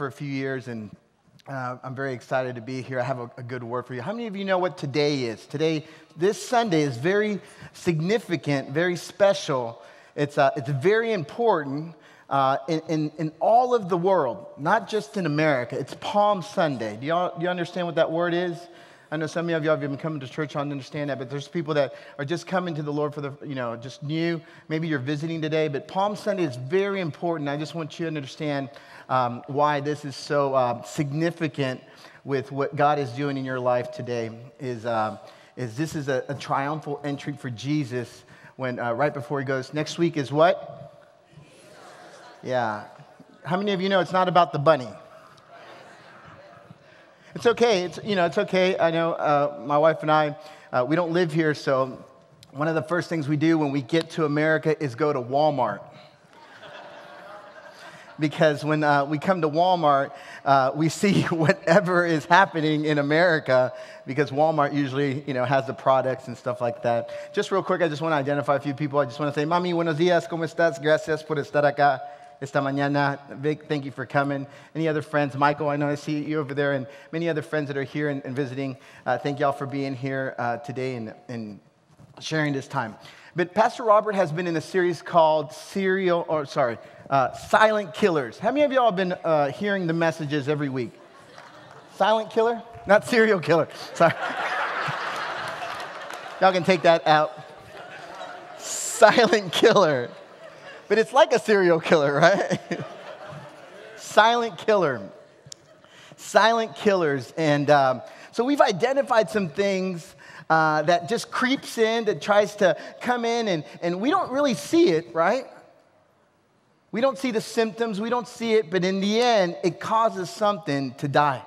for a few years, and uh, I'm very excited to be here. I have a, a, good word for you. How many of you know what today is? Today, this Sunday is very significant, very special. It's, uh, it's very important uh, in, in, in, all of the world, not just in America. It's Palm Sunday. Do, y'all, do you understand what that word is? I know some of y'all have been coming to church on understand that, but there's people that are just coming to the Lord for the, you know, just new. Maybe you're visiting today, but Palm Sunday is very important. I just want you to understand um, why this is so uh, significant with what God is doing in your life today. Is, uh, is this is a, a, triumphal entry for Jesus when uh, right before he goes. Next week is what? Yeah. How many of you know it's not about the bunny? It's okay. It's, you know, it's okay. I know uh, my wife and I, uh, we don't live here, so one of the first things we do when we get to America is go to Walmart. Because when uh, we come to Walmart, uh, we see whatever is happening in America because Walmart usually, you know, has the products and stuff like that. Just real quick, I just want to identify a few people. I just want to say, Mami, buenos días, ¿cómo estás? Gracias por estar acá esta mañana. Vic, thank you for coming. Any other friends? Michael, I know I see you over there, and many other friends that are here and, and visiting. Uh, thank y'all for being here uh, today and, and sharing this time. But Pastor Robert has been in a series called Serial, or sorry, uh, Silent Killers. How many of y'all have been uh, hearing the messages every week? Silent killer? Not serial killer. Sorry. y'all can take that out. Silent killer but it's like a serial killer, right? Silent killer. Silent killers. And um, so we've identified some things uh, that just creeps in, that tries to come in, and, and we don't really see it, right? We don't see the symptoms, we don't see it, but in the end, it causes something to die.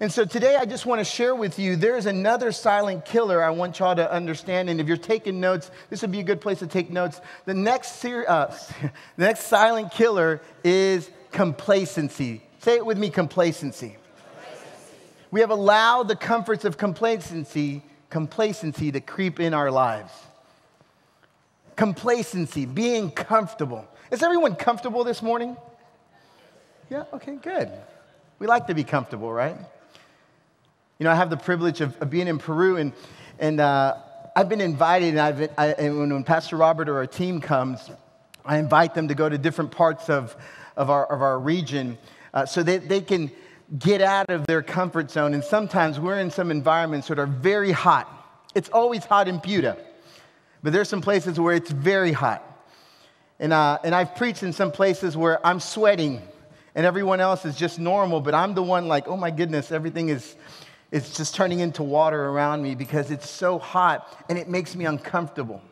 And so today I just want to share with you there's another silent killer I want y'all to understand. And if you're taking notes, this would be a good place to take notes. The next, ser- uh, the next silent killer is complacency. Say it with me complacency. complacency. We have allowed the comforts of complacency, complacency to creep in our lives. Complacency, being comfortable. Is everyone comfortable this morning? Yeah, okay, good. We like to be comfortable, right? You know, I have the privilege of, of being in Peru, and, and uh, I've been invited, and, I've, I, and when Pastor Robert or our team comes, I invite them to go to different parts of, of, our, of our region uh, so that they can get out of their comfort zone. And sometimes we're in some environments that are very hot. It's always hot in Buda, but there's some places where it's very hot. And, uh, and I've preached in some places where I'm sweating and everyone else is just normal, but I'm the one like, oh my goodness, everything is, it's just turning into water around me because it's so hot and it makes me uncomfortable.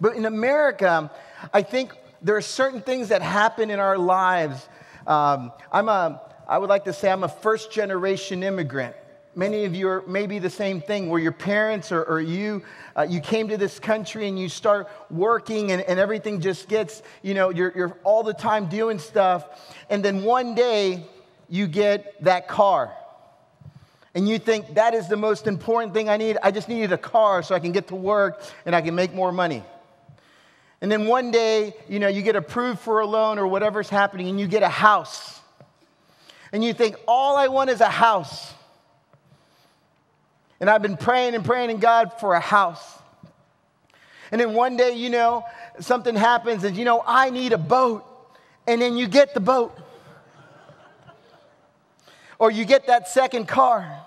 But in America, I think there are certain things that happen in our lives. Um, I'm a, I would like to say I'm a first generation immigrant. Many of you are maybe the same thing, where your parents or, or you, uh, you came to this country and you start working and, and everything just gets, you know, you're, you're all the time doing stuff. And then one day you get that car and you think that is the most important thing I need, I just needed a car so I can get to work and I can make more money. And then one day, you know, you get approved for a loan or whatever's happening and you get a house. And you think, all I want is a house. And I've been praying and praying in God for a house. And then one day, you know, something happens and, you know, I need a boat. And then you get the boat or you get that second car,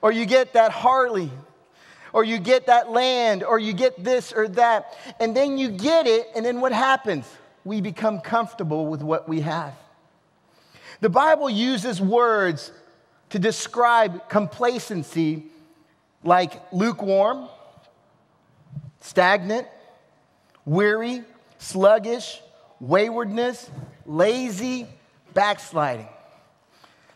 or you get that Harley, or you get that land, or you get this or that. And then you get it, and then what happens? We become comfortable with what we have. The Bible uses words to describe complacency like lukewarm, stagnant, weary, sluggish, waywardness, lazy, backsliding.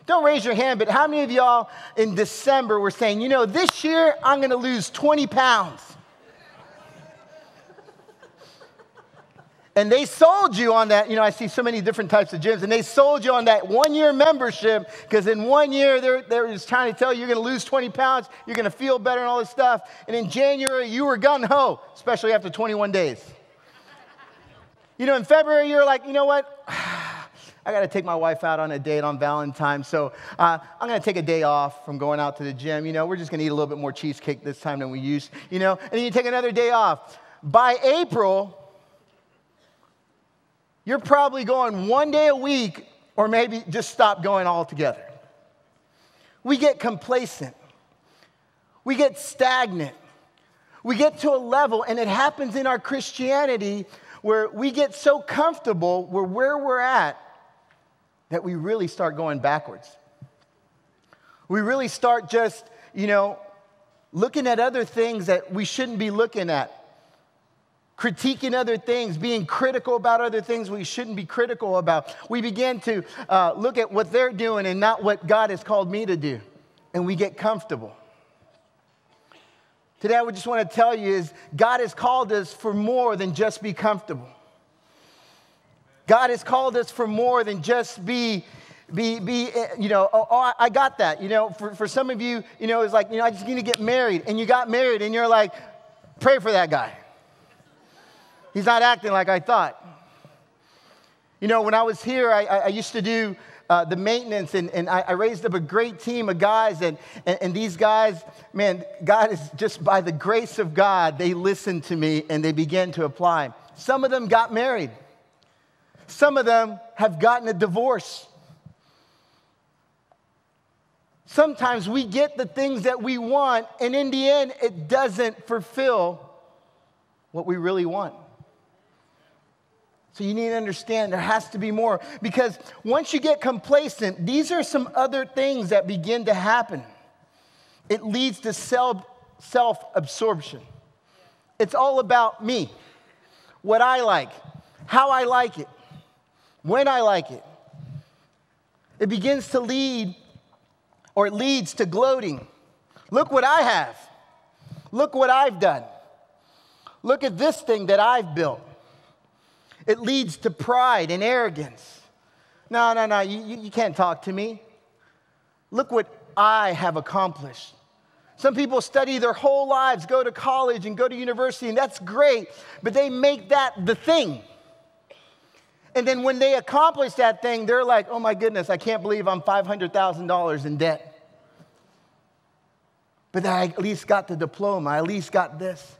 Don't raise your hand, but how many of y'all in December were saying, you know, this year I'm to lose 20 pounds? And they sold you on that. You know, I see so many different types of gyms, and they sold you on that one year membership because in one year they're, they're just trying to tell you you're going to lose 20 pounds, you're going to feel better, and all this stuff. And in January, you were gun ho, especially after 21 days. You know, in February, you're like, you know what? I got to take my wife out on a date on Valentine's. So uh, I'm going to take a day off from going out to the gym. You know, we're just going to eat a little bit more cheesecake this time than we used, you know, and then you take another day off. By April, you're probably going one day a week or maybe just stop going altogether. We get complacent. We get stagnant. We get to a level, and it happens in our Christianity where we get so comfortable where where we're at that we really start going backwards. We really start just, you know, looking at other things that we shouldn't be looking at, critiquing other things, being critical about other things we shouldn't be critical about. We begin to uh, look at what they're doing and not what God has called me to do, and we get comfortable. Today, I would just want to tell you is God has called us for more than just be comfortable. God has called us for more than just be, be, be you know, oh, oh, I got that. You know, for, for some of you, you know, it's like, you know, I just need to get married. And you got married and you're like, pray for that guy. He's not acting like I thought. You know, when I was here, I, I used to do uh, the maintenance, and, and I, I, raised up a great team of guys. And, and, and these guys, man, God is just by the grace of God, they listened to me and they began to apply. Some of them got married, some of them have gotten a divorce. Sometimes we get the things that we want, and in the end, it doesn't fulfill what we really want. So you need to understand there has to be more because once you get complacent, these are some other things that begin to happen. It leads to self absorption. It's all about me, what I like, how I like it, when I like it. It begins to lead or it leads to gloating. Look what I have. Look what I've done. Look at this thing that I've built. It leads to pride and arrogance. No, no, no, you, you can't talk to me. Look what I have accomplished. Some people study their whole lives, go to college and go to university, and that's great, but they make that the thing. And then when they accomplish that thing, they're like, oh my goodness, I can't believe I'm $500,000 in debt. But I at least got the diploma, I at least got this.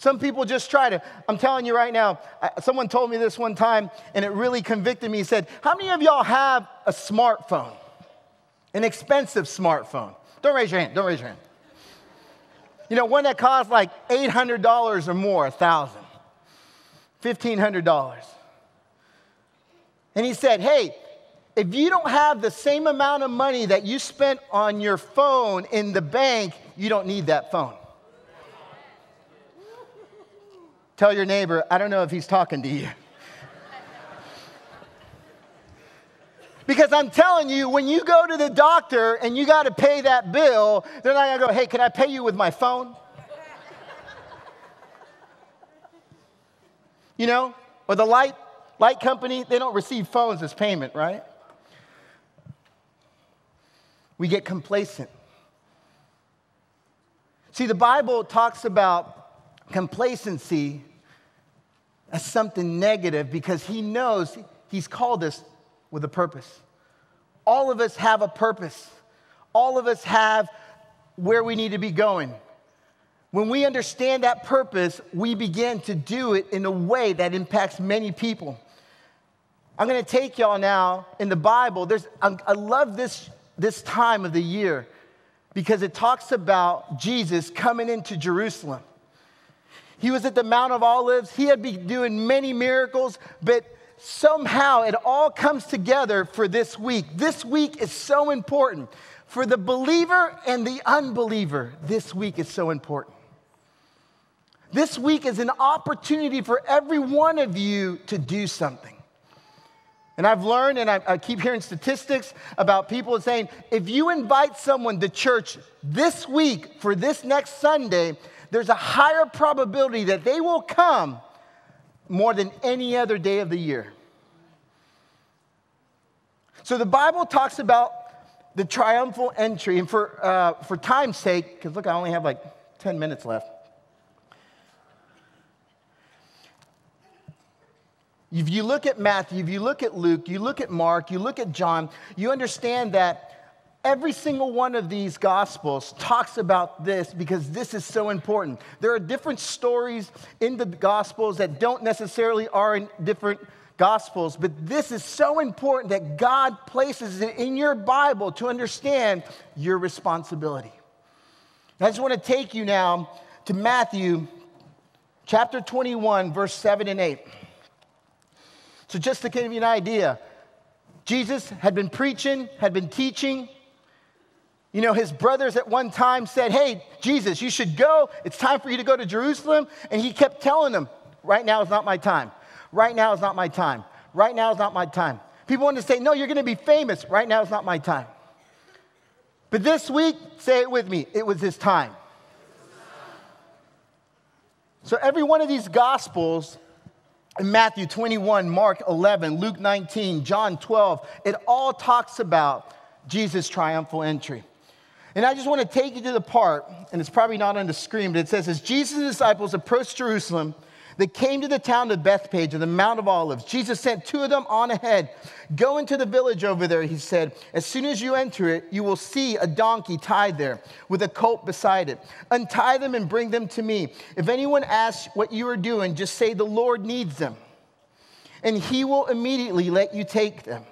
Some people just try to. I'm telling you right now, someone told me this one time and it really convicted me. He said, How many of y'all have a smartphone? An expensive smartphone? Don't raise your hand. Don't raise your hand. You know, one that costs like $800 or more, a thousand, $1,500. And he said, Hey, if you don't have the same amount of money that you spent on your phone in the bank, you don't need that phone. Tell your neighbor, I don't know if he's talking to you. Because I'm telling you, when you go to the doctor and you got to pay that bill, they're not going to go, hey, can I pay you with my phone? you know? Or the light, light company, they don't receive phones as payment, right? We get complacent. See, the Bible talks about complacency as something negative because he knows he's called us with a purpose. All of us have a purpose, all of us have where we need to be going. When we understand that purpose, we begin to do it in a way that impacts many people. I'm going to take y'all now in the Bible. There's, I love this, this time of the year because it talks about Jesus coming into Jerusalem. He was at the Mount of Olives. He had been doing many miracles, but somehow it all comes together for this week. This week is so important. For the believer and the unbeliever, this week is so important. This week is an opportunity for every one of you to do something. And I've learned, and I, I, keep hearing statistics about people saying if you invite someone to church this week for this next Sunday, there's a higher probability that they will come more than any other day of the year. So the Bible talks about the triumphal entry, and for, uh, for time's sake, because look, I only have like 10 minutes left. If you look at Matthew, if you look at Luke, you look at Mark, you look at John, you understand that every single one of these gospels talks about this because this is so important. There are different stories in the gospels that don't necessarily are in different gospels, but this is so important that God places it in your Bible to understand your responsibility. I just want to take you now to Matthew chapter 21, verse 7 and 8. So, just to give you an idea, Jesus had been preaching, had been teaching. You know, his brothers at one time said, Hey, Jesus, you should go. It's time for you to go to Jerusalem. And he kept telling them, Right now is not my time. Right now is not my time. Right now is not my time. People want to say, No, you're going to be famous. Right now is not my time. But this week, say it with me, it was his time. So every one of these gospels in Matthew 21, Mark 11, Luke 19, John 12, it all talks about Jesus' triumphal entry. And I just want to take you to the part, and it's probably not on the screen, but it says, As Jesus' disciples approached Jerusalem, they came to the town of Bethphage of the Mount of Olives. Jesus sent two of them on ahead. Go into the village over there, he said. As soon as you enter it, you will see a donkey tied there with a colt beside it. Untie them and bring them to me. If anyone asks what you are doing, just say, The Lord needs them, and he will immediately let you take them.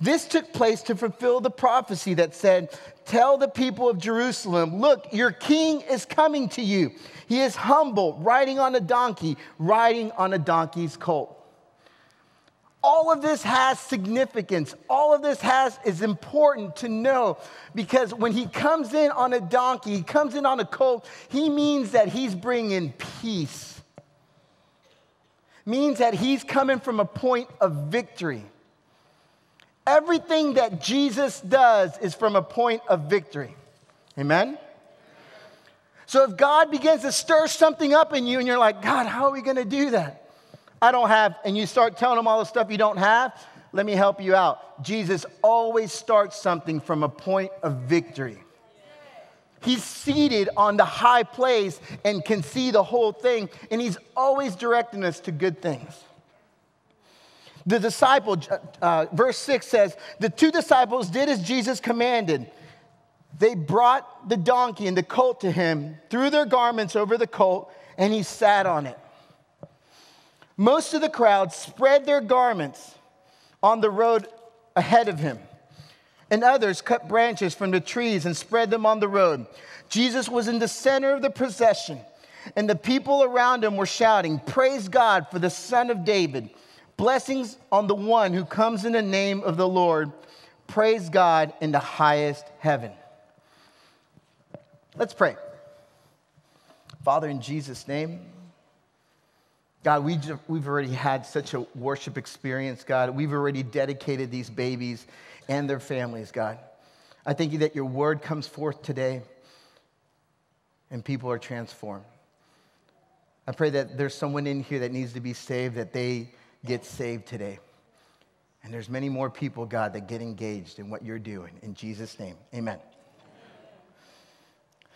This took place to fulfill the prophecy that said, Tell the people of Jerusalem, look, your king is coming to you. He is humble, riding on a donkey, riding on a donkey's colt. All of this has significance. All of this has is important to know because when he comes in on a donkey, he comes in on a colt, he means that he's bringing peace. Means that he's coming from a point of victory. Everything that Jesus does is from a point of victory. Amen? So if God begins to stir something up in you and you're like, God, how are we going to do that? I don't have, and you start telling him all the stuff you don't have, let me help you out. Jesus always starts something from a point of victory. He's seated on the high place and can see the whole thing, and he's always directing us to good things. The disciple, uh, verse 6 says, the two disciples did as Jesus commanded. They brought the donkey and the colt to him, threw their garments over the colt, and he sat on it. Most of the crowd spread their garments on the road ahead of him, and others cut branches from the trees and spread them on the road. Jesus was in the center of the procession, and the people around him were shouting, Praise God for the Son of David. Blessings on the one who comes in the name of the Lord. Praise God in the highest heaven. Let's pray. Father, in Jesus' name, God, we we've already had such a worship experience, God. We've already dedicated these babies and their families, God. I thank you that your word comes forth today and people are transformed. I pray that there's someone in here that needs to be saved, that they get saved today. And there's many more people, God, that get engaged in what you're doing. In Jesus' name, amen.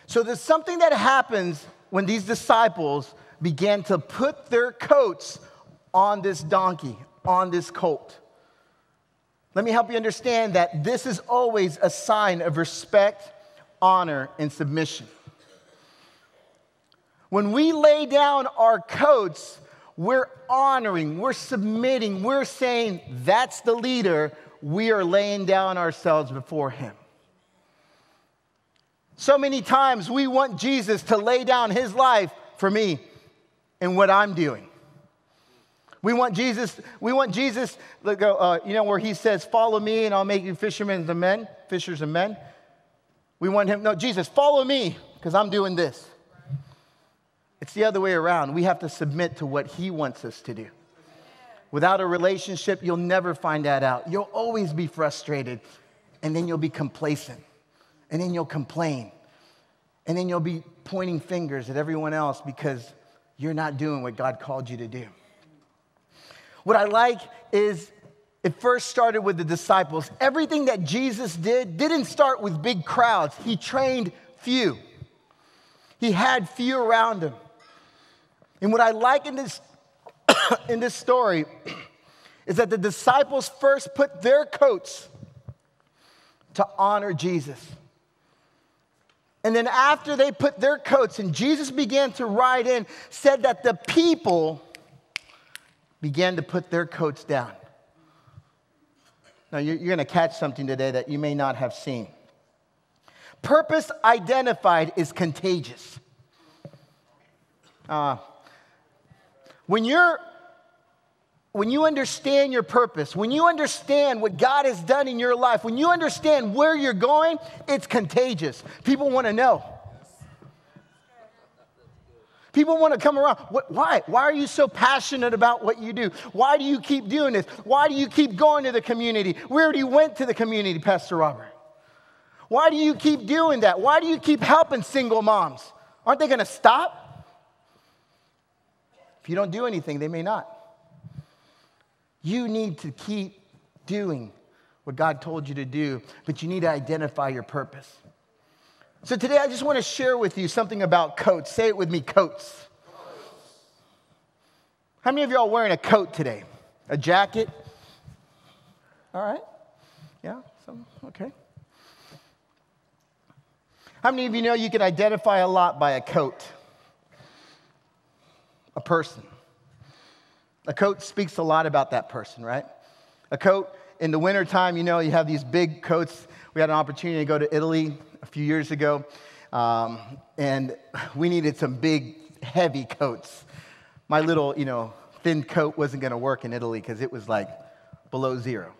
So there's something that happens when these disciples began to put their coats on this donkey, on this colt. Let me help you understand that this is always a sign of respect, honor, and submission. When we lay down our coats, we're honoring, we're submitting, we're saying, that's the leader. We are laying down ourselves before him. So many times we want Jesus to lay down his life for me and what I'm doing. We want Jesus, we want Jesus, uh, you know, where he says, Follow me and I'll make you fishermen of men, fishers of men. We want him, no, Jesus, follow me because I'm doing this. It's the other way around. We have to submit to what He wants us to do. Without a relationship, you'll never find that out. You'll always be frustrated, and then you'll be complacent, and then you'll complain, and then you'll be pointing fingers at everyone else because you're not doing what God called you to do. What I like is it first started with the disciples. Everything that Jesus did didn't start with big crowds, He trained few, He had few around Him. And what I like in this in this story is that the disciples first put their coats to honor Jesus. And then after they put their coats and Jesus began to ride in, said that the people began to put their coats down. Now, you're, you're going to catch something today that you may not have seen. Purpose identified is contagious. Uh, when you're when you understand your purpose, when you understand what God has done in your life, when you understand where you're going, it's contagious. People want to know. People want to come around. What, why? Why are you so passionate about what you do? Why do you keep doing this? Why do you keep going to the community? We already went to the community, Pastor Robert. Why do you keep doing that? Why do you keep helping single moms? Aren't they going to stop? If you don't do anything, they may not. You need to keep doing what God told you to do, but you need to identify your purpose. So today I just want to share with you something about coats. Say it with me coats. How many of y'all wearing a coat today? A jacket? All right. Yeah, okay. How many of you know you can identify a lot by a coat? A person. A coat speaks a lot about that person, right? A coat in the wintertime, you know, you have these big coats. We had an opportunity to go to Italy a few years ago, um, and we needed some big, heavy coats. My little, you know, thin coat wasn't going to work in Italy because it was like below zero.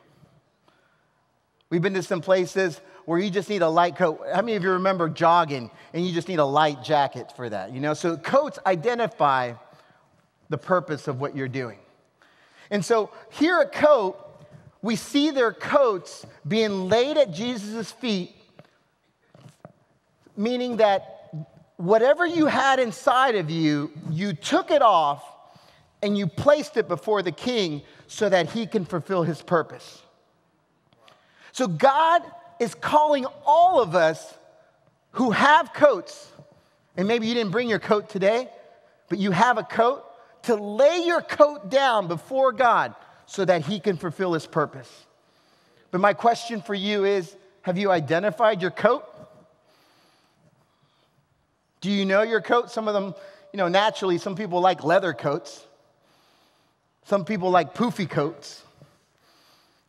We've been to some places where you just need a light coat. How many of you remember jogging and you just need a light jacket for that? You know, so coats identify the purpose of what you're doing. And so here a coat, we see their coats being laid at Jesus' feet meaning that whatever you had inside of you, you took it off and you placed it before the king so that he can fulfill his purpose. So God is calling all of us who have coats, and maybe you didn't bring your coat today, but you have a coat, to lay your coat down before God so that he can fulfill his purpose. But my question for you is have you identified your coat? Do you know your coat? Some of them, you know, naturally, some people like leather coats. Some people like poofy coats.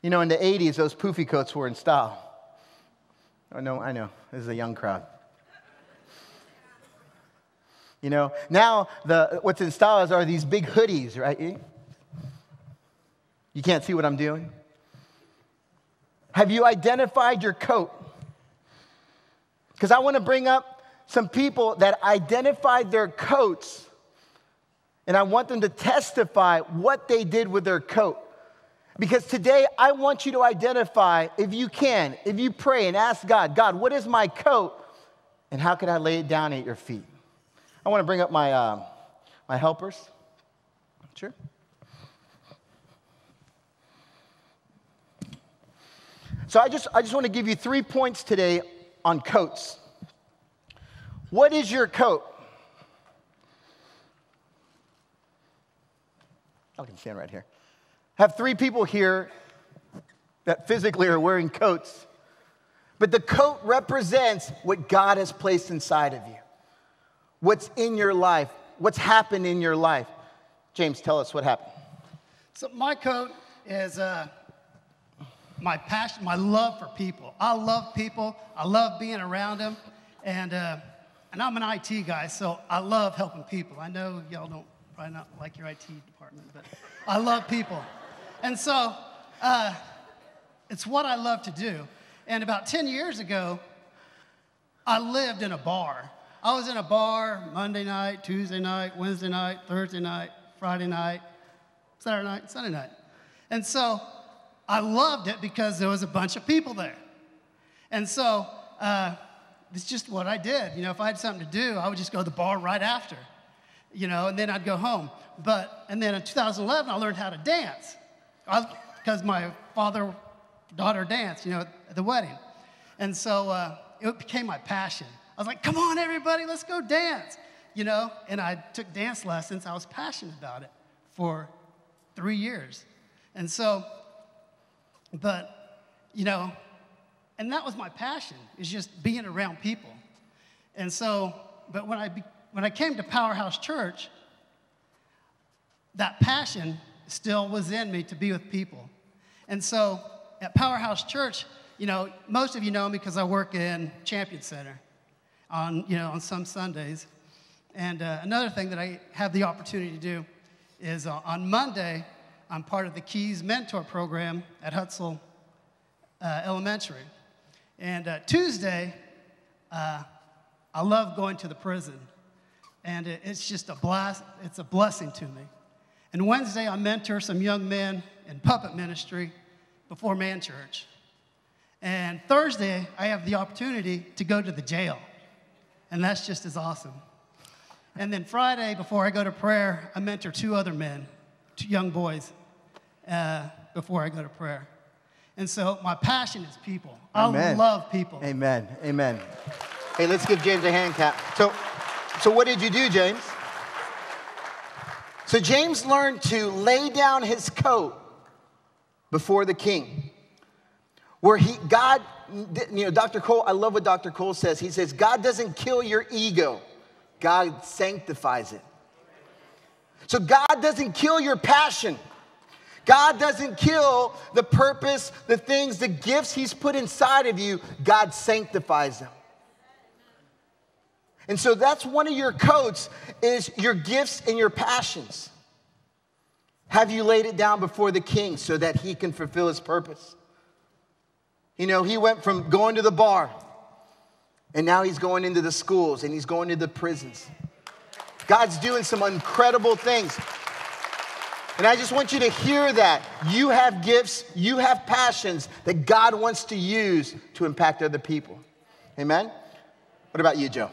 You know, in the 80s, those poofy coats were in style. I know, I know, this is a young crowd. You know, now the, what's in style is, are these big hoodies, right? You can't see what I'm doing? Have you identified your coat? Because I want to bring up some people that identified their coats, and I want them to testify what they did with their coat. Because today I want you to identify, if you can, if you pray and ask God, God, what is my coat, and how can I lay it down at your feet? I want to bring up my, uh, my helpers. Sure. So I just, I just want to give you three points today on coats. What is your coat? I can stand right here. I Have three people here that physically are wearing coats, but the coat represents what God has placed inside of you, what's in your life, what's happened in your life. James, tell us what happened. So, my coat is uh, my passion, my love for people. I love people, I love being around them, and uh, and I'm an IT guy, so I love helping people. I know y'all don't probably not like your IT department, but I love people. And so uh, it's what I love to do. And about 10 years ago, I lived in a bar. I was in a bar Monday night, Tuesday night, Wednesday night, Thursday night, Friday night, Saturday night, Sunday night. And so I loved it because there was a bunch of people there. And so uh, it's just what I did. You know, if I had something to do, I would just go to the bar right after, you know, and then I'd go home. But, and then in 2011, I learned how to dance because my father, daughter danced, you know, at the wedding. And so uh, it became my passion. I was like, come on, everybody, let's go dance, you know, and I took dance lessons. I was passionate about it for three years. And so, but, you know, and that was my passion, is just being around people. And so, but when I, when I came to Powerhouse Church, that passion still was in me to be with people. And so at Powerhouse Church, you know, most of you know me because I work in Champion Center on, you know, on some Sundays. And uh, another thing that I have the opportunity to do is uh, on Monday, I'm part of the Keys Mentor Program at Hutzel uh, Elementary. And uh, Tuesday, uh, I love going to the prison. And it, it's just a blast, it's a blessing to me. And Wednesday, I mentor some young men in puppet ministry before Man Church. And Thursday, I have the opportunity to go to the jail. And that's just as awesome. And then Friday, before I go to prayer, I mentor two other men, two young boys, uh, before I go to prayer. And so my passion is people. Amen. I love people. Amen. Amen. Hey, let's give James a hand clap. So, so what did you do, James? So James learned to lay down his coat before the king. Where he, God, you know, Dr. Cole, I love what Dr. Cole says. He says, God doesn't kill your ego, God sanctifies it. So God doesn't kill your passion. God doesn't kill the purpose, the things, the gifts He's put inside of you. God sanctifies them. And so that's one of your coats is your gifts and your passions. Have you laid it down before the king so that he can fulfill his purpose? You know, he went from going to the bar and now he's going into the schools and he's going to the prisons. God's doing some incredible things. And I just want you to hear that. You have gifts, you have passions that God wants to use to impact other people. Amen? What about you, Joe?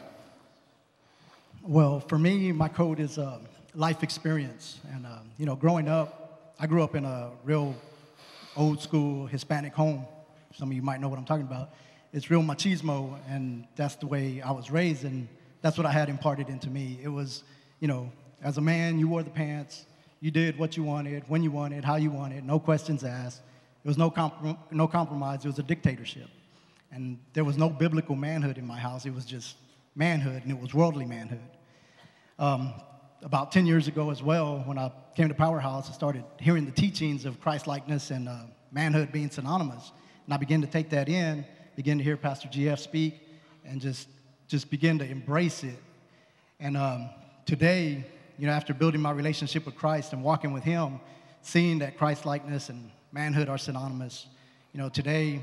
Well, for me, my code is uh, life experience. And, uh, you know, growing up, I grew up in a real old school Hispanic home. Some of you might know what I'm talking about. It's real machismo, and that's the way I was raised, and that's what I had imparted into me. It was, you know, as a man, you wore the pants, you did what you wanted, when you wanted, how you wanted, no questions asked. There was no, comp- no compromise, it was a dictatorship. And there was no biblical manhood in my house, it was just manhood, and it was worldly manhood. Um, about 10 years ago as well, when I came to Powerhouse, I started hearing the teachings of Christ-likeness and uh, manhood being synonymous. And I began to take that in, begin to hear Pastor GF speak, and just, just begin to embrace it. And um, today, you know, after building my relationship with Christ and walking with Him, seeing that Christ-likeness and manhood are synonymous, you know, today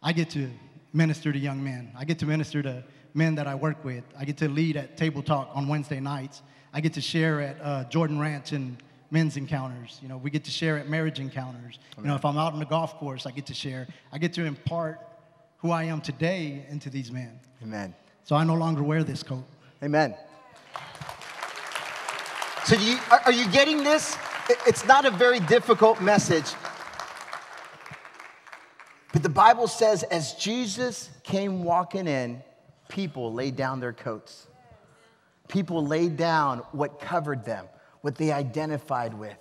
I get to minister to young men. I get to minister to men that I work with. I get to lead at Table Talk on Wednesday nights. I get to share at uh, Jordan Ranch and men's encounters. You know, we get to share at marriage encounters. You know, if I'm out on the golf course, I get to share. I get to impart who I am today into these men. Amen. So I no longer wear this coat. Amen. So you, are you getting this? It's not a very difficult message. But the Bible says, as Jesus came walking in, people laid down their coats. People laid down what covered them, what they identified with,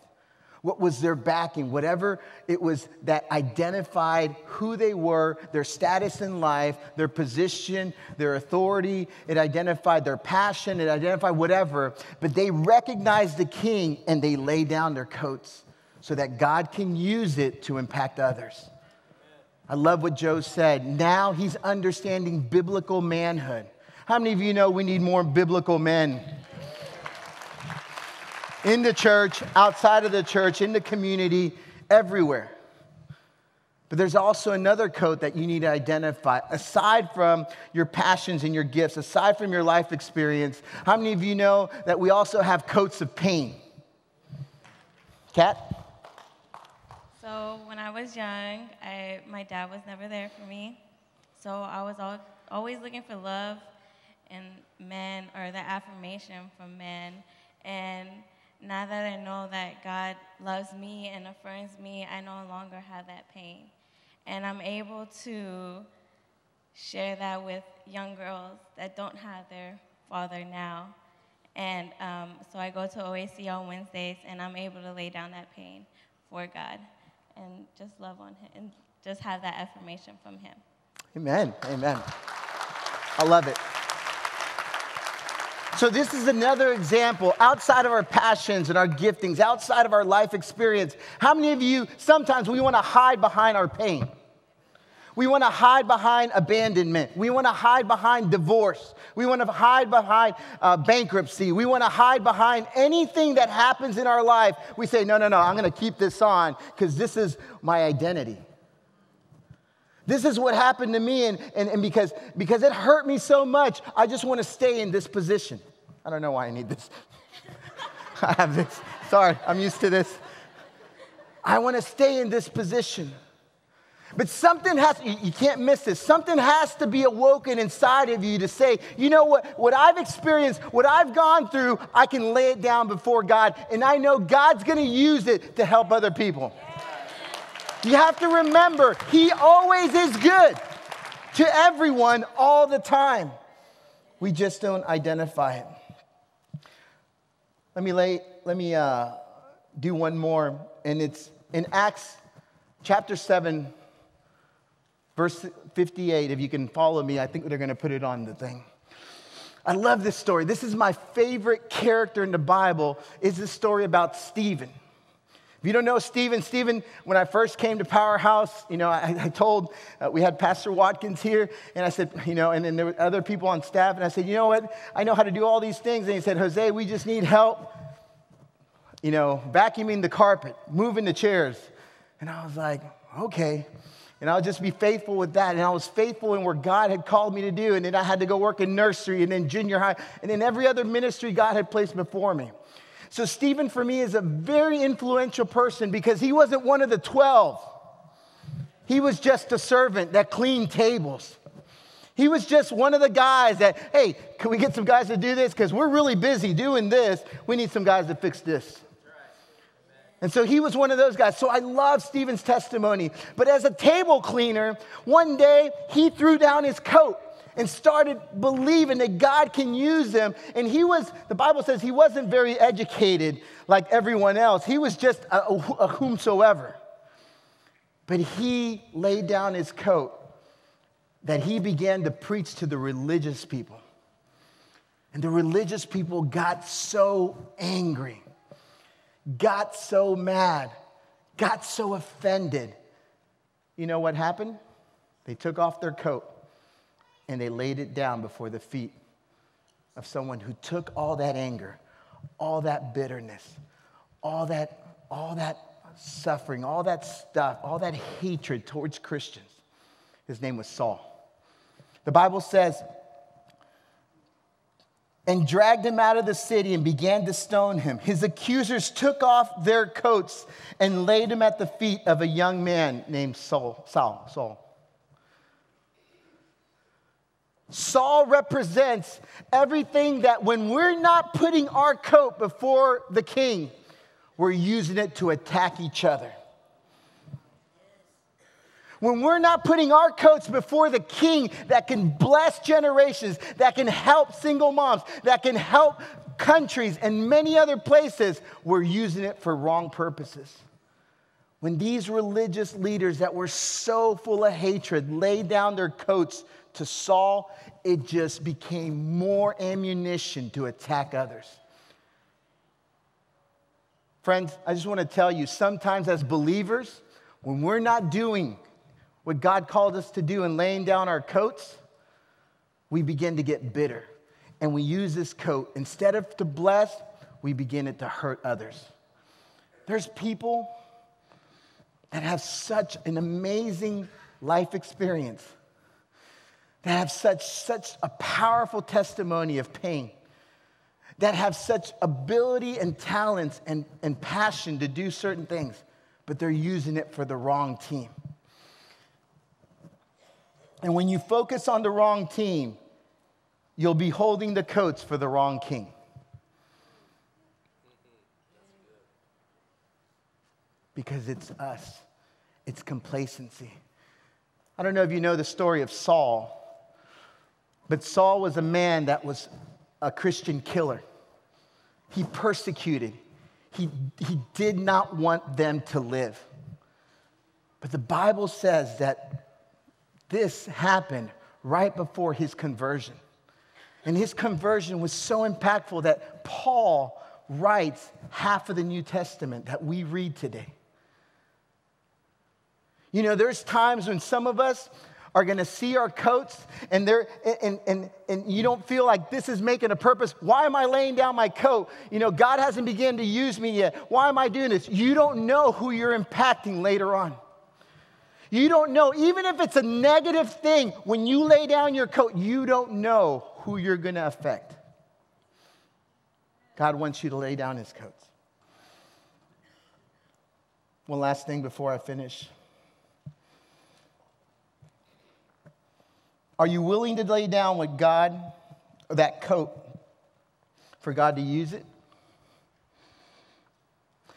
what was their backing, whatever it was that identified who they were, their status in life, their position, their authority. It identified their passion, it identified whatever. But they recognized the king and they laid down their coats so that God can use it to impact others. I love what Joe said. Now he's understanding biblical manhood. How many of you know we need more biblical men? In the church, outside of the church, in the community, everywhere. But there's also another coat that you need to identify. Aside from your passions and your gifts, aside from your life experience, how many of you know that we also have coats of pain? Kat? So when I was young, I, my dad was never there for me. So I was all, always looking for love and men or the affirmation from men. And now that I know that God loves me and affirms me, I no longer have that pain. And I'm able to share that with young girls that don't have their father now. And um, so I go to OAC on Wednesdays, and I'm able to lay down that pain for God and just love on Him and just have that affirmation from Him. Amen. Amen. I love it. So, this is another example outside of our passions and our giftings, outside of our life experience. How many of you, sometimes we want to hide behind our pain? We want to hide behind abandonment. We want to hide behind divorce. We want to hide behind uh, bankruptcy. We want to hide behind anything that happens in our life. We say, no, no, no, I'm going to keep this on because this is my identity. This is what happened to me, and, and, and because, because it hurt me so much, I just want to stay in this position. I don't know why I need this. I have this. Sorry, I'm used to this. I want to stay in this position. But something has, you, can't miss this. Something has to be awoken inside of you to say, you know what, what I've experienced, what I've gone through, I can lay it down before God, and I know God's gonna use it to help other people. You have to remember, He always is good to everyone all the time. We just don't identify it. Let me lay, let me uh, do one more, and it's in Acts chapter 7 Verse 58, if you can follow me, I think they're going to put it on the thing. I love this story. This is my favorite character in the Bible is the story about Stephen. If you don't know Stephen, Stephen, when I first came to Powerhouse, you know, I, I told, uh, we had Pastor Watkins here, and I said, you know, and then there were other people on staff, and I said, you know what? I know how to do all these things. And he said, Jose, we just need help, you know, vacuuming the carpet, moving the chairs. And I was like, okay. And I'll just be faithful with that. And I was faithful in where God had called me to do. And then I had to go work in nursery and then junior high and then every other ministry God had placed before me. So, Stephen for me is a very influential person because he wasn't one of the 12. He was just a servant that cleaned tables. He was just one of the guys that, hey, can we get some guys to do this? Because we're really busy doing this. We need some guys to fix this. And so he was one of those guys. So I love Stephen's testimony. But as a table cleaner, one day he threw down his coat and started believing that God can use them. And he was, the Bible says he wasn't very educated like everyone else, he was just a, a whomsoever. But he laid down his coat that he began to preach to the religious people. And the religious people got so angry got so mad, got so offended. You know what happened? They took off their coat and they laid it down before the feet of someone who took all that anger, all that bitterness, all that, all that suffering, all that stuff, all that hatred towards Christians. His name was Saul. The Bible says and dragged him out of the city and began to stone him. His accusers took off their coats and laid him at the feet of a young man named Saul. Saul. Saul. Saul represents everything that when we're not putting our coat before the king, we're using it to attack each other when we're not putting our coats before the king that can bless generations, that can help single moms, that can help countries and many other places, we're using it for wrong purposes. When these religious leaders that were so full of hatred laid down their coats to Saul, it just became more ammunition to attack others. Friends, I just want to tell you sometimes as believers, when we're not doing what God called us to do in laying down our coats, we begin to get bitter. And we use this coat, instead of to bless, we begin it to hurt others. There's people that have such an amazing life experience, that have such, such a powerful testimony of pain, that have such ability and talents and, and passion to do certain things, but they're using it for the wrong team. And when you focus on the wrong team, you'll be holding the coats for the wrong king. Because it's us, it's complacency. I don't know if you know the story of Saul, but Saul was a man that was a Christian killer. he persecuted. He, he did not want them to live. But the Bible says that this happened right before his conversion. And his conversion was so impactful that Paul writes half of the New Testament that we read today. You know, there's times when some of us are going to see our coats and, they're, and, and, and you don't feel like this is making a purpose. Why am I laying down my coat? You know, God hasn't begun to use me yet. Why am I doing this? You don't know who you're impacting later on. You don't know, even if it's a negative thing, when you lay down your coat, you don't know who you're going to affect. God wants you to lay down his coats. One last thing before I finish. Are you willing to lay down with God, that coat, for God to use it?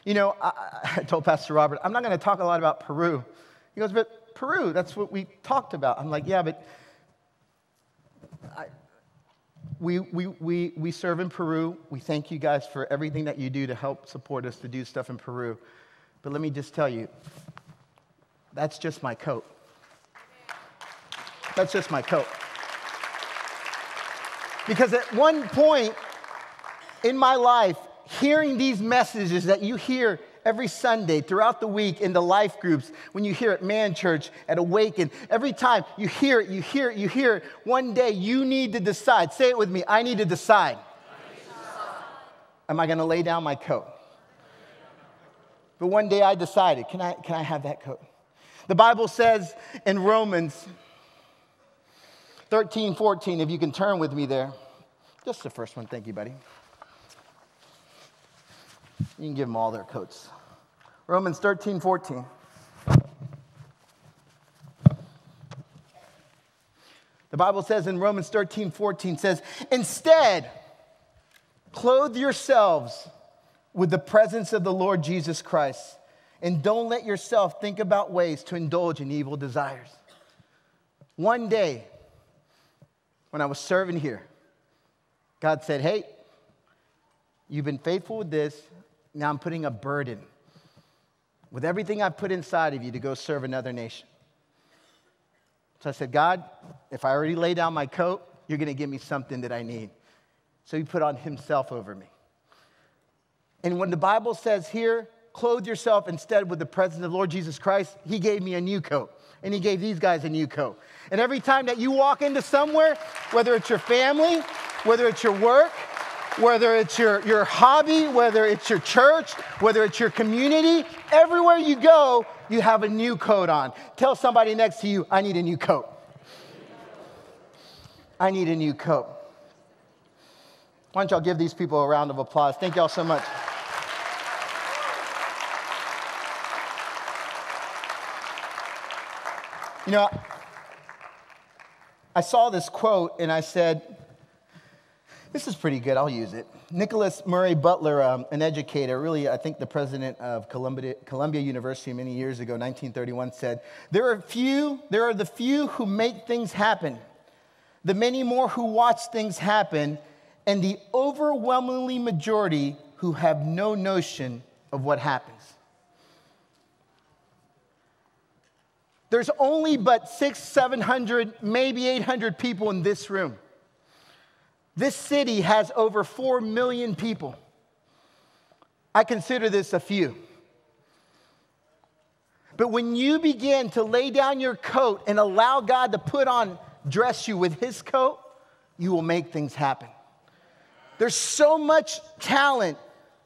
You know, I, I told Pastor Robert, I'm not going to talk a lot about Peru. He goes, but Peru, that's what we talked about. I'm like, yeah, but I, we, we, we, we serve in Peru. We thank you guys for everything that you do to help support us to do stuff in Peru. But let me just tell you, that's just my coat. That's just my coat. Because at one point in my life, hearing these messages that you hear every Sunday throughout the week in the life groups, when you hear at Man Church, at Awaken, every time you hear it, you hear it, you hear it, one day you need to decide. Say it with me I need to decide. Need to decide. Am I going to lay down my coat? But one day I decided, can I, can I have that coat? The Bible says in Romans 13, 14, if you can turn with me there. Just the first one. Thank you, buddy. You can give them all their coats. Romans 13, 14. The Bible says in Romans 13, 14 says, Instead, clothe yourselves with the presence of the Lord Jesus Christ, and don't let yourself think about ways to indulge in evil desires. One day, when I was serving here, God said, Hey, you've been faithful with this. Now I'm putting a burden with everything I've put inside of you to go serve another nation. So I said, God, if I already lay down my coat, you're going to give me something that I need. So he put on himself over me. And when the Bible says here, clothe yourself instead with the presence of the Lord Jesus Christ, he gave me a new coat. And he gave these guys a new coat. And every time that you walk into somewhere, whether it's your family, whether it's your work, whether it's your, your hobby, whether it's your church, whether it's your community, everywhere you go, you have a new coat on. Tell somebody next to you, I need a new coat. I need a new coat. Why don't y'all give these people a round of applause? Thank y'all so much. You know, I saw this quote and I said, this is pretty good, I'll use it. Nicholas Murray Butler, um, an educator, really, I think the president of Columbia, Columbia University many years ago, 1931, said, there are, few, there are the few who make things happen, the many more who watch things happen, and the overwhelmingly majority who have no notion of what happens. There's only but six, 700, maybe 800 people in this room. This city has over 4 million people. I consider this a few. But when you begin to lay down your coat and allow God to put on, dress you with His coat, you will make things happen. There's so much talent,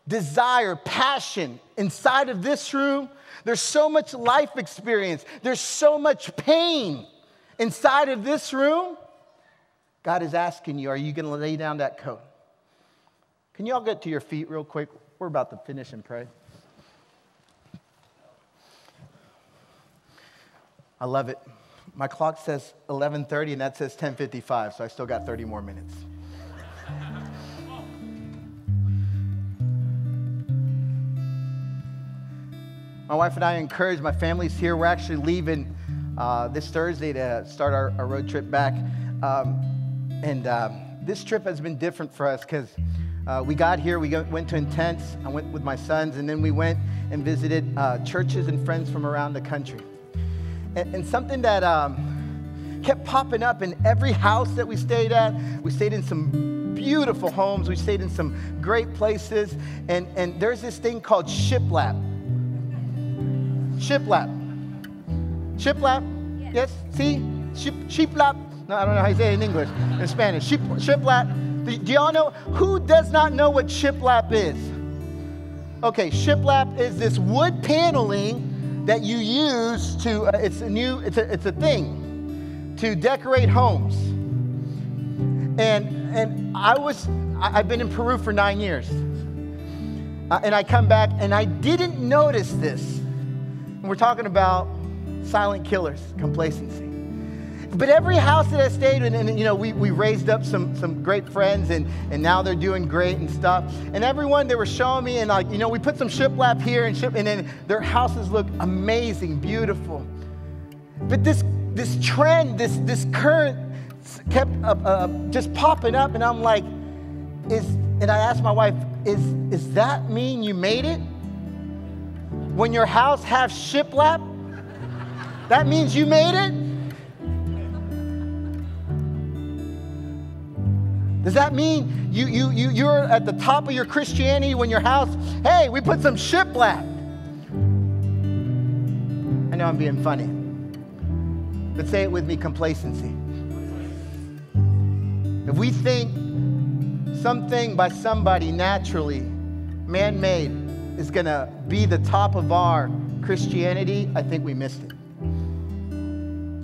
desire, passion inside of this room. There's so much life experience. There's so much pain inside of this room God is asking you, are you going to lay down that coat? Can you all get to your feet real quick? We're about to finish and pray. I love it. My clock says 11:30 and that says 10:55, so I still got 30 more minutes. My wife and I encourage my family's here. We're actually leaving uh, this Thursday to start our, our road trip back. Um, and um, this trip has been different for us because Uh, we got here, we go, went to Intense. I went with my sons, and then we went and visited uh, churches and friends from around the country. And, and something that um, kept popping up in every house that we stayed at, we stayed in some beautiful homes, we stayed in some great places, and, and there's this thing called shiplap. Shiplap. Shiplap? Yes? See? Ship, shiplap? No, I don't know how you say it in English, in Spanish. Ship, shiplap. Do, do y'all know? Who does not know what shiplap is? Okay, shiplap is this wood paneling that you use to, uh, it's a new, it's a, it's a thing to decorate homes. And, and I was, I, I've been in Peru for nine years. Uh, and I come back and I didn't notice this. And we're talking about silent killers, complacency. But every house that I stayed in, and you know, we, we raised up some, some great friends, and, and now they're doing great and stuff. And everyone they were showing me, and like, you know, we put some shiplap here and ship, and then their houses look amazing, beautiful. But this this trend, this this current kept uh, uh, just popping up, and I'm like, is and I asked my wife, is is that mean you made it? When your house has shiplap, that means you made it? Does that mean you, you, you, you're at the top of your Christianity when your house, hey, we put some shiplap? I know I'm being funny, but say it with me complacency. If we think something by somebody naturally, man made, is going to be the top of our Christianity, I think we missed it.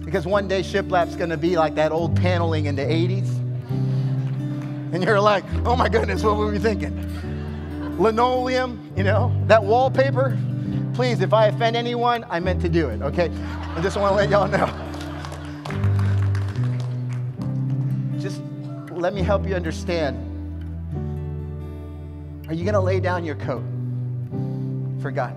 Because one day shiplap's going to be like that old paneling in the 80s and you're like, oh my goodness, what were we thinking? Linoleum, you know, that wallpaper. Please, if I offend anyone, I meant to do it, okay? I just want to let y'all know. Just let me help you understand. Are you going to lay down your coat for God?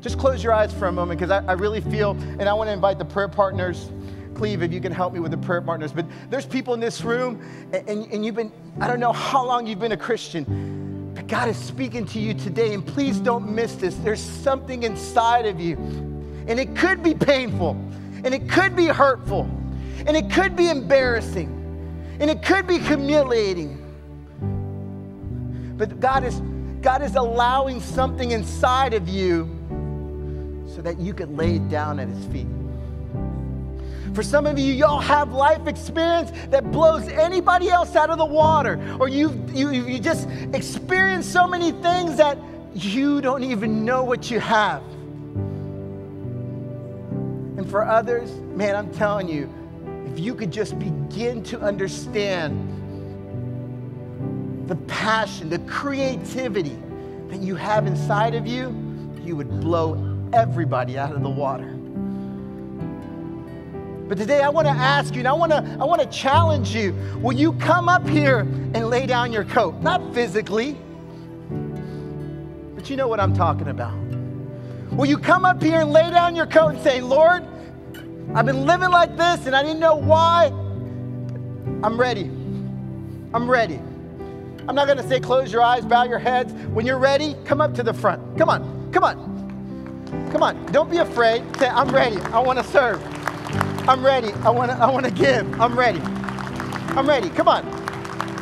Just close your eyes for a moment because I, I really feel, and I want to invite the prayer partners Cleve, if you can help me with the prayer partners. But there's people in this room, and, and, and, you've been, I don't know how long you've been a Christian, but God is speaking to you today, and please don't miss this. There's something inside of you, and it could be painful, and it could be hurtful, and it could be embarrassing, and it could be humiliating. But God is, God is allowing something inside of you so that you could lay it down at His feet. For some of you, y'all have life experience that blows anybody else out of the water, or you you you just experience so many things that you don't even know what you have. And for others, man, I'm telling you, if you could just begin to understand the passion, the creativity that you have inside of you, you would blow everybody out of the water. But today I want to ask you and I want to I want to challenge you. Will you come up here and lay down your coat? Not physically. But you know what I'm talking about. Will you come up here and lay down your coat and say, "Lord, I've been living like this and I didn't know why. I'm ready. I'm ready." I'm not going to say close your eyes, bow your heads. When you're ready, come up to the front. Come on. Come on. Come on. Don't be afraid. Say, "I'm ready. I want to serve." I'm ready. I want to I want to give. I'm ready. I'm ready. Come on.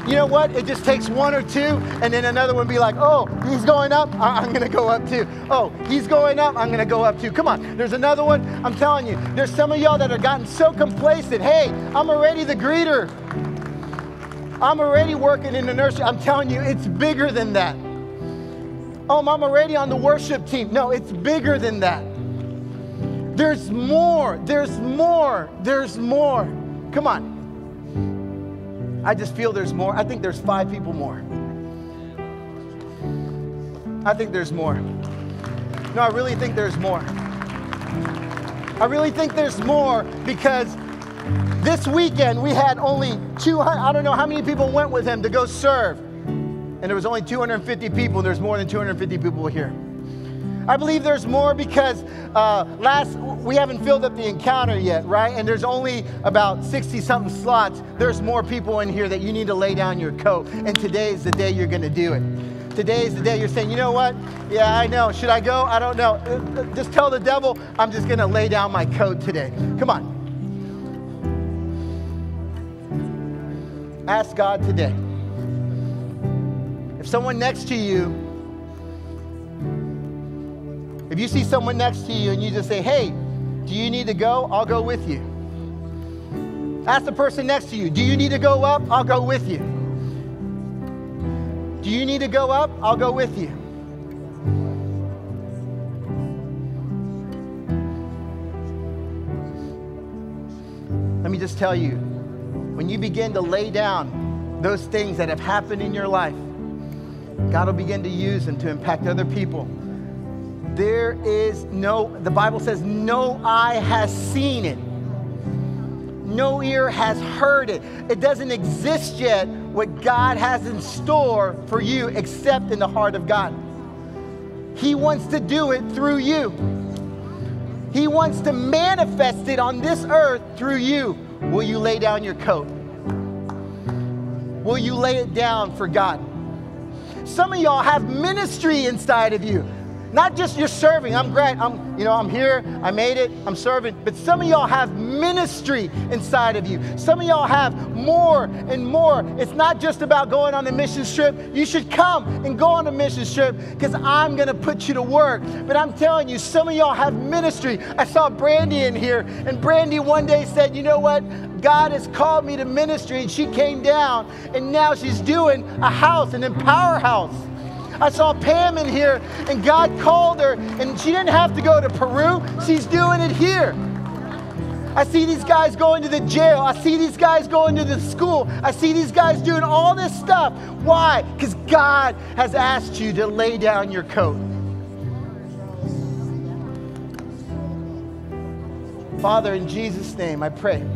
You know what? It just takes one or two, and then another one be like, oh, he's going up. I'm going to go up too. Oh, he's going up. I'm going to go up too. Come on. There's another one. I'm telling you, there's some of y'all that have gotten so complacent. Hey, I'm already the greeter. I'm already working in the nursery. I'm telling you, it's bigger than that. Oh, I'm already on the worship team. No, it's bigger than that. There's more, there's more, there's more. Come on. I just feel there's more. I think there's five people more. I think there's more. No, I really think there's more. I really think there's more because this weekend we had only 200, I don't know how many people went with him to go serve. And there was only 250 people, there's more than 250 people here. I believe there's more because uh, last we haven't filled up the encounter yet, right? And there's only about 60 something slots. There's more people in here that you need to lay down your coat. And today is the day you're going to do it. Today is the day you're saying, you know what? Yeah, I know. Should I go? I don't know. Uh, uh, just tell the devil, I'm just going to lay down my coat today. Come on. Ask God today. If someone next to you if you see someone next to you and you just say, hey, do you need to go? I'll go with you. Ask the person next to you, do you need to go up? I'll go with you. Do you need to go up? I'll go with you. Let me just tell you, when you begin to lay down those things that have happened in your life, God will begin to use them to impact other people. There is no, the Bible says, no eye has seen it, no ear has heard it. It doesn't exist yet what God has in store for you except in the heart of God. He wants to do it through you. He wants to manifest it on this earth through you. Will you lay down your coat? Will you lay it down for God? Some of y'all have ministry inside of you. Not just you're serving. I'm great. I'm, you know, I'm here. I made it. I'm serving. But some of y'all have ministry inside of you. Some of y'all have more and more. It's not just about going on a mission trip. You should come and go on a mission trip because I'm going to put you to work. But I'm telling you, some of y'all have ministry. I saw Brandy in here, and Brandy one day said, You know what? God has called me to ministry, and she came down, and now she's doing a house, an empower house. I saw Pam in here, and God called her, and she didn't have to go to Peru. She's doing it here. I see these guys going to the jail. I see these guys going to the school. I see these guys doing all this stuff. Why? Because God has asked you to lay down your coat. Father, in Jesus' name, I pray.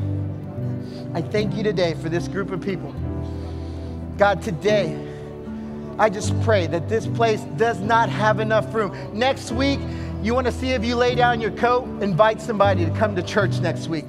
I thank you today for this group of people. God, today, I just pray that this place does not have enough room. Next week, you want to see if you lay down your coat? Invite somebody to come to church next week.